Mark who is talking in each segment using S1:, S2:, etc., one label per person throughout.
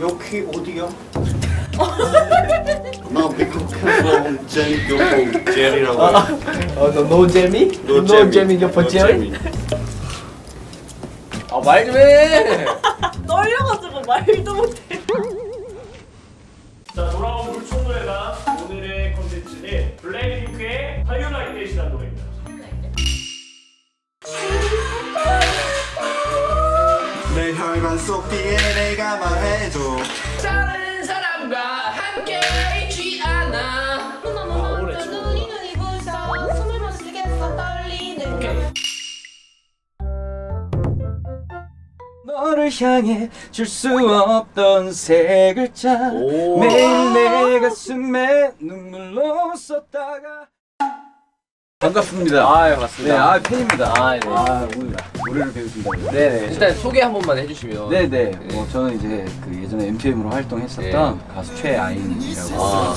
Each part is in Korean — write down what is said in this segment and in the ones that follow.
S1: 여기 어디야? 나 미국에서 젠 제리라고
S2: 어, 너, no Jamie?
S1: No
S2: No Jamie, you're for Jerry?
S3: 아말 좀 해.
S4: 떨려가지고 말도 못해.
S5: 자 돌아온 물총노래가 오늘의 컨텐츠는 블랙핑크의 하이라이트이라는 노래입니다.
S1: 내 혈관 속 내가 말해줘.
S3: 다른 사람과 함께 있지 않아.
S4: 눈이 눈이 부셔 숨을 못 쉬겠어 떨리는
S2: 너를 향해 줄 수 없던 세 글자.
S3: 오.
S2: 매일 내 가슴에 눈물로 썼다가 반갑습니다.
S3: 아
S2: 네,
S3: 맞습니다.
S2: 아 팬입니다.
S3: 아, 네.
S2: 아, 오늘 노래를 배우신다고요?
S3: 네네. 일단 소개 한 번만 해주시면.
S2: 네네. 뭐 저는 이제 그 예전에 MTM으로 활동했었던 가수 최아인이라고.
S3: 아,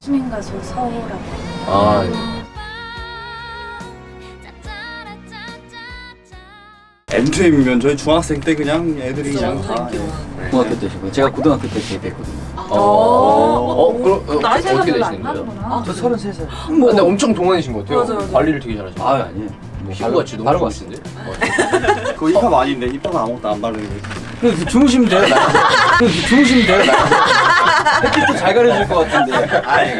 S4: 수민 가수 서우라고.
S3: 아 네.
S1: M2M이면 저희 중학생 때 그냥 애들이 그냥 다
S2: 고등학교 때시고 제가 고등학교 때 데뷔했거든요.
S3: 어, 어, 그럼 어,
S4: 나이
S3: 어떻게
S4: 차이가 별로
S3: 되시는
S4: 안
S3: 거예요?
S4: 나는구나.
S2: 저 33살.
S3: 아, 근데 엄청 동안이신 것 같아요.
S4: 맞아, 맞아.
S3: 관리를 되게 잘하시고.
S2: 아 아니에요. 뭐
S3: 피부같이 너무
S2: 바르고
S3: 좋으신데?
S1: 그 힙합 아닌데 힙합은 아무것도 안 바르는
S2: 그 주무시면 돼요. 나. 그 주무시면 돼요. 나. 햇빛도 잘 가려질 것 같은데.
S1: 아니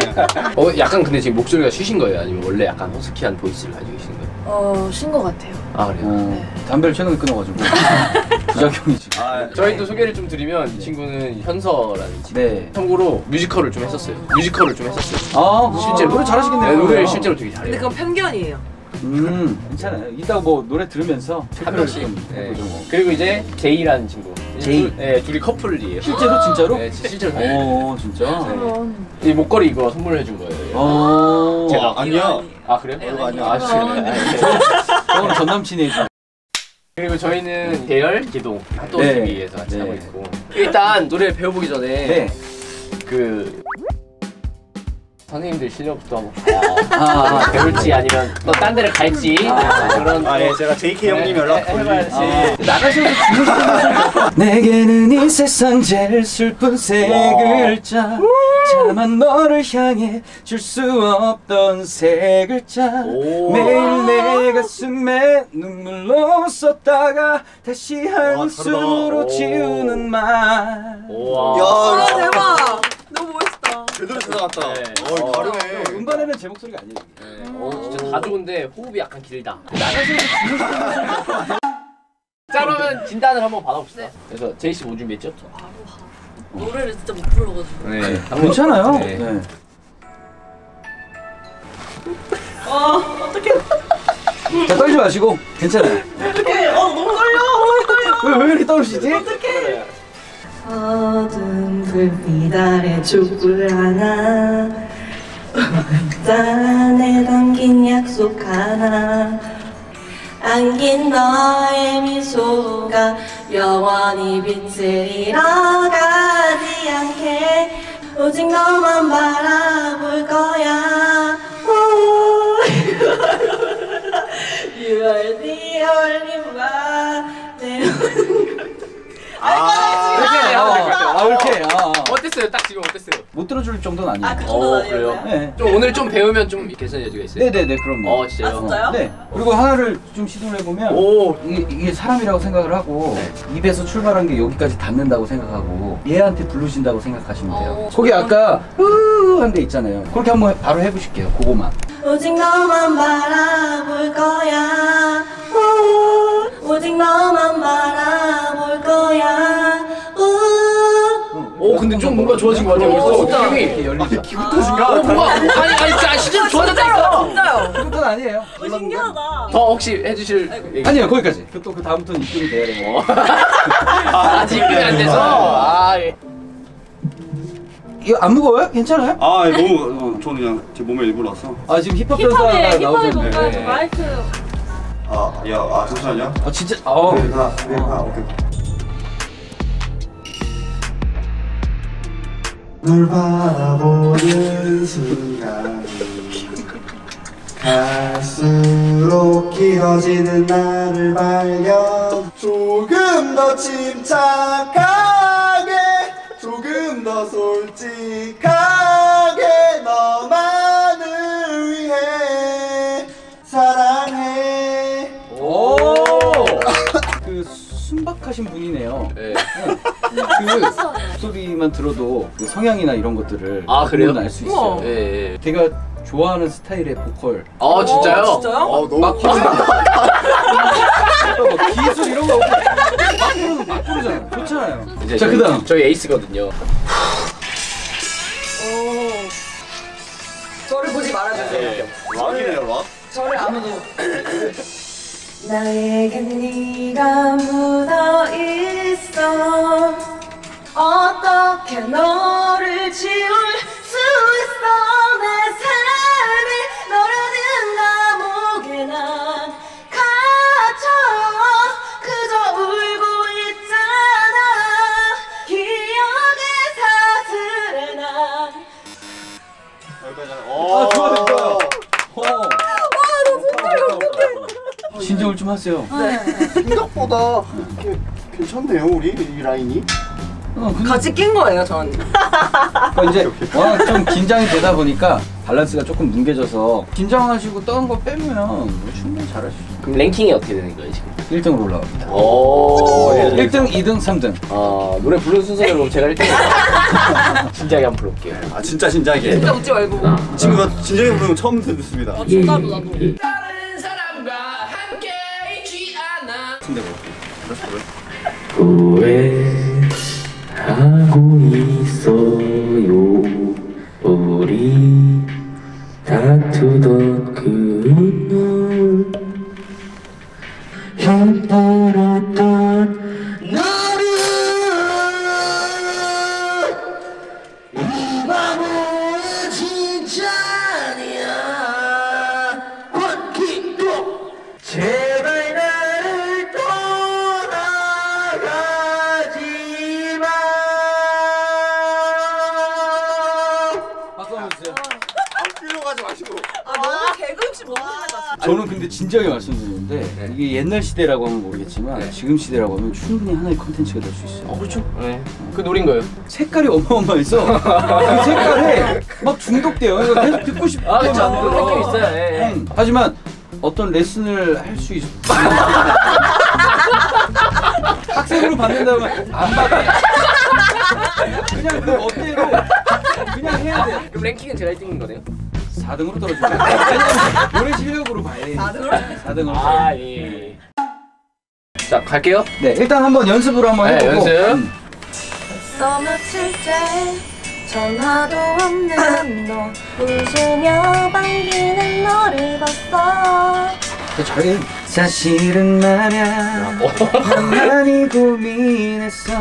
S3: 어, 약간 근데 지금 목소리가 쉬신 거예요? 아니면 원래 약간 허스키한 보이스를 가지고 계신 거예요?
S4: 어, 쉰 것 같아요.
S3: 아 그래요?
S2: 어, 담배를 최근에 끊어가지고 부작용이 지금.
S1: 아,
S3: 저희도 소개를 좀 드리면 이 친구는 현서라는 친구.
S2: 네.
S3: 참고로 뮤지컬을 좀 했었어요. 뮤지컬을 좀 했었어요.
S2: 아
S3: 실제로
S2: 노래 잘하시겠네요.
S3: 네, 노래를 실제로 되게
S4: 근데
S3: 잘해요.
S4: 그건 편견이에요.
S2: 음 괜찮아요. 이따가 뭐 노래 들으면서
S3: 한 명씩.
S2: 좀
S3: 네.
S2: 뭐.
S3: 그리고 이제 제이라는 친구.
S2: 제이.
S3: 둘, 네, 둘이 커플이에요.
S2: 실제로 진짜로?
S3: 네, 실제로.
S2: 오 진짜.
S3: 이 목걸이 이거 선물해 준 거예요.
S2: 어.
S3: 제가
S1: 아니야
S3: 아 그래요?
S4: 네,
S1: 아니야.
S3: 아,
S4: 아니야.
S2: 저는 전 남친이 해준.
S3: 그리고 저희는 계열 기동 핫도그
S2: 네.
S3: TV에서 같이
S2: 네.
S3: 하고 있고 일단 노래 배워보기 전에
S2: 네.
S3: 그 선생님들 실력부터 한번 봐야
S2: 아,
S3: 배울지 아니면 또 딴 데를 갈지.
S2: 아.
S3: 그런
S1: 아 예 제가 JK 형님
S3: 네,
S1: 연락. 돌리지.
S2: 나가셔서 주무시면서 내게는 이 세상 제일 슬픈 세 글자. 차만 너를 향해 줄 수 없던 세 글자.
S3: 오.
S2: 매일 내 가슴에 눈물로 썼다가 다시 한숨으로. 지우는 말.
S1: 야
S4: 대박.
S1: 제대로 찾아갔다
S3: 네.
S1: 어이 다르네
S2: 음반에는 제 목소리가 아니에요
S3: 네. 어, 진짜 다 좋은데 호흡이 약간 길다 자 그러면 진단을 한번 받아봅시다
S4: 네.
S3: 그래서 제이 씨 뭐 준비했죠?
S4: 노래를 진짜 못 불러가지고.
S3: 네
S2: 괜찮아요
S3: 네.
S2: 네.
S4: 아, 어떡해.
S2: 자 떨지 마시고 괜찮아요
S4: 어떡해. 어, 너무 떨려. 너무 떨려.
S2: 왜, 왜 이렇게 떨으시지?
S4: 어떡해.
S6: 불빛 아래 촛불 하나. 짠에 담긴 약속 하나. 안긴 너의 미소가 영원히 빛을 잃어가지 않게 오직 너만 바라볼 거야. 오. You are the only one 내
S2: 이렇게
S3: 아,
S2: 아, 아, 이렇게 아, 아.
S3: 어땠어요? 딱 지금 어땠어요?
S2: 못 들어줄 정도는 아니에요
S4: 아, 그 정도
S3: 어? 그래요?
S2: 네.
S3: 좀 오늘 좀 배우면 좀 개선의 여지가 있어요?
S2: 네네네 그럼요
S3: 어 진짜요?
S4: 아, 진짜요?
S2: 네. 그리고 하나를 좀 시도를 해보면
S3: 오
S2: 이게, 이게 사람이라고 생각을 하고 입에서 출발한 게 여기까지 닿는다고 생각하고 얘한테 부르신다고 생각하시면 돼요.
S4: 어,
S2: 거기 아까 으한 데 있잖아요. 그렇게 한번 바로 해보실게요. 그거만.
S6: 오직 너만 바라볼 거야 오, 오직 너만 바라볼 거야 오.
S3: 오 근데 좀 뭔가 좋아진 것 같아요
S4: 어,
S3: 벌써
S4: 진짜.
S3: 형이
S2: 이렇게 열리죠.
S1: 기부터신가?
S3: 어 뭐가 아니 아니 진짜 진짜 좋아졌다니까
S4: 진짜요.
S2: 그건 아니에요.
S4: 어, 신기하다.
S3: 더 혹시 해주실 얘기
S2: 아니요 거기까지. 또그 다음부터는 입금이 돼야 돼요.
S3: 아직 입금이 안 돼서 아 예.
S2: 이거 안 무거워요? 괜찮아요?
S1: 아 너무 어, 저는 그냥 제 몸에 일부러서
S2: 아 지금 힙합
S4: 힙합에,
S2: 전사가
S4: 힙합에. 뭔가 좀 마이크.
S1: 아야아 잠시만요
S2: 아 진짜. 어.
S1: 네, 나, 네, 아, 오케이. 널 바라보는 순간 갈수록 길어지는 나를 발견 조금 더 침착하게 조금 더 솔직하게 너만을 위해 사랑해
S3: 오.
S2: 그 순박하신 분이네요.
S3: 네.
S2: 그 소리만 들어도 그 성향이나 이런 것들을
S3: 아, 그래요?
S2: 알수 있어요.
S3: 예. 예.
S2: 제가 좋아하는 스타일의 보컬
S3: 아 진짜요?
S6: 진짜요?
S1: 어 너무
S2: 막 기술 이런 거 없고 막 부르는 막 부르잖아요. 좋잖아요.
S3: 이제
S2: 자
S3: 저희-
S2: 그다음
S3: 저희 에이스거든요.
S6: 저를 보지 말아주세요.
S1: 락이네요 락
S6: 저를 아무도. 나에겐 네가 묻어 있어. 어떻게 너를 지울 수 있어 내 삶이 너라는 감옥에 난 갇혀 그저 울고 있잖아 기억의 사슬에
S1: 난아
S2: 좋아요, 좋아요. 어. 진정을 좀 하세요.
S1: 생각보다 이렇게 괜찮네요 우리 이 라인이
S2: 어, 근데
S6: 같이 낀 거예요 전.
S2: 그러니까 이제 워낙 좀 긴장이 되다 보니까 밸런스가 조금 뭉개져서 긴장하시고 떠는 거 빼면 뭐 충분히 잘하시죠.
S3: 그럼 랭킹이 어떻게 되는 거예요 지금?
S2: 1등으로 올라갑니다.
S3: 오.
S2: 1등, 2등, 3등.
S3: 아 노래 부르는 순서대로 제가 1등. 진지하게 한번 불러볼게요.
S1: 아 진짜 진지하게
S6: 진짜 웃지 말고.
S1: 이 친구가 진지하게 부르는 거 처음 듣습니다
S6: 아, 진짜로 나도.
S3: 다른 사람과 함께 있지 않아.
S1: 근데 뭐
S7: 후회 하고 있어요. 우리 다투던 그
S2: 저는 근데 진지하게 말씀드리는데 이게 옛날 시대라고 하면 모르겠지만 지금 시대라고 하면 충분히 하나의 컨텐츠가 될 수 있어요.
S3: 어 그렇죠. 네. 그 노린 거예요.
S2: 색깔이 어마어마해서 그 색깔에 막 중독돼요. 이거 계속 듣고 싶고
S3: 아 그렇죠. 그 느낌 있어요. 예, 예.
S2: 음, 하지만 어떤 레슨을 할 수 있. 학생으로 받는다면 안 받아. 그냥 그 어때로 그냥 해야 돼.
S3: 그럼 랭킹은 제가 1등인 거네요.
S2: 4등으로 떨어지면 왜냐면 노래 실력으로 봐야 돼. 4등으로? 4등으로.
S3: 아 예. 예. 자 갈게요.
S2: 네, 일단 한번 연습으로 한번
S3: 네,
S2: 해보고.
S3: 연습.
S2: 음.
S6: 써 며칠째 전화도 없는 너 웃으며 반기는 너를 봤어
S2: 더 잘해. 사실은 말야 난 많이 고민했어.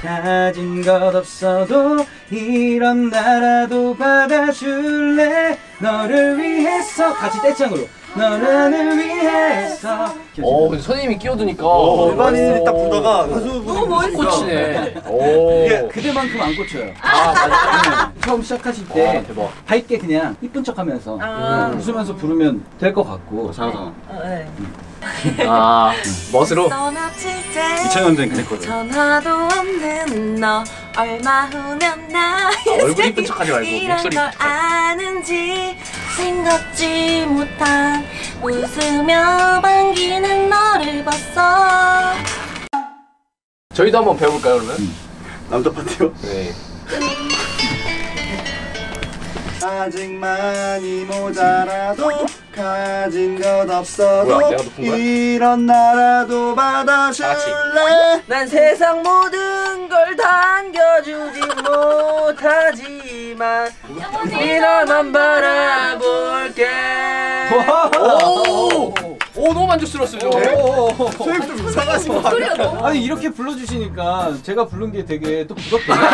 S2: 가진 것 없어도 이런 나라도 받아줄래? 너를 위해서. 같이 떼창으로. 너를 위해서.
S3: 어 근데 선생님이 끼워드니까.
S1: 어, 일반인이 딱 가수
S6: 너무 멋있어.
S3: 꽂히네.
S1: 이게
S2: 그대만큼 안 꽂혀요.
S3: 아 맞아.
S2: 처음 시작하실 와때
S3: 대박.
S2: 밝게 그냥 이쁜 척하면서
S6: 아.
S2: 음, 웃으면서 부르면 될 것 같고.
S1: 잘하잖아.
S6: 네.
S3: 아 멋으로.
S6: 써 며칠째
S1: 2000년대는 그랬거든
S6: 전화도 없는 너 얼마 후면 나
S3: 얼굴 이쁜 척하지 말고 목소리.
S6: 아는지 생각지 못한 웃으며 반기는 너를 봤어
S3: 저희도 한번 배워볼까요 그러면?
S1: 남자 파티요?
S3: 네.
S1: 아직 많이 모자라도 가진 것 없어도? 이런 나라도 받아줄래
S6: 난 세상 모든 걸 당겨주지 못하지만 이너만 바라볼게
S3: 오. 오 너무 만족스러웠어요. 저거.
S1: 소액 좀 이상하신 거 아니야?
S2: 아니 이렇게 불러주시니까 제가 부른 게 되게 또 부럽대요.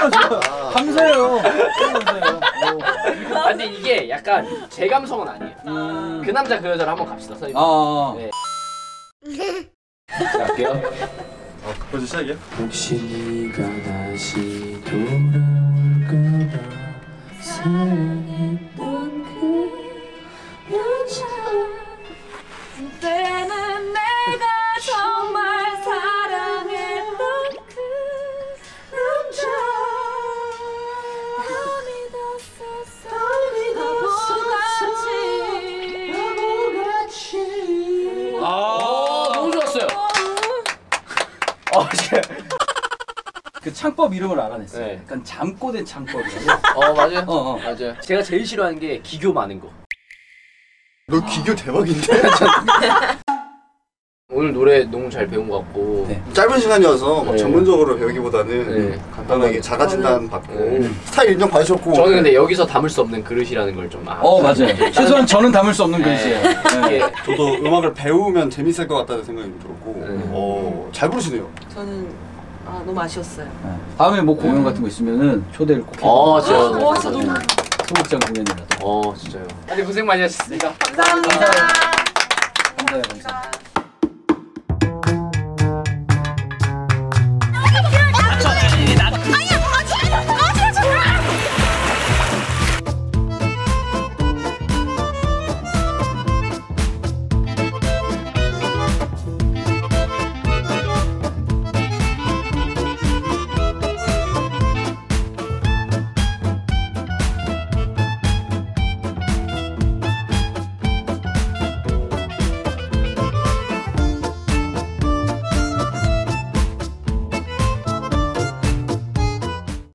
S2: 감사해요. 감사해요.
S3: 아, 근데 이게 약간 제 감성은 아니에요.
S2: 음.
S3: 그 남자 그 여자를 한번 갑시다. 선생님.
S2: 아,
S3: 네. 자, 갈게요.
S1: 벌써 시작이야?
S7: 혹시 네가 다시 돌아올까봐 사랑했 그
S2: 창법 이름을 알아냈어요.
S3: 네.
S2: 약간 잠꼬대 창법이라고.
S3: 어 맞아요.
S2: 어, 어.
S3: 맞아요. 제가 제일 싫어하는 게 기교 많은 거.
S1: 너 기교 대박인데?
S3: 오늘 노래 너무 잘 배운 것 같고.
S2: 네.
S1: 짧은 시간이어서 막
S3: 네.
S1: 전문적으로 배우기보다는
S3: 네.
S1: 간단하게 자가 진단 받고
S3: 네.
S1: 스타일 인정 받으셨고
S3: 저는 근데 여기서 담을 수 없는 그릇이라는 걸 좀 아.
S2: 어, 맞아요. 최소한 저는 담을 수 없는
S3: 네.
S2: 네.
S3: 이게
S1: 저도 음악을 배우면 재밌을 것 같다는 생각이 들었고
S3: 네.
S1: 어, 잘 부르시네요.
S6: 저는 아 너무 아쉬웠어요.
S2: 네. 다음에 뭐 공연 같은 거 있으면은 초대를
S3: 꼭어
S2: 해요.
S3: 진짜.
S6: 어, 진짜 너무
S2: 소극장 공연이라도.
S3: 어 진짜요. 다들 고생 많이 하셨습니다.
S6: 감사합니다.
S2: 감사해요. 감사해요.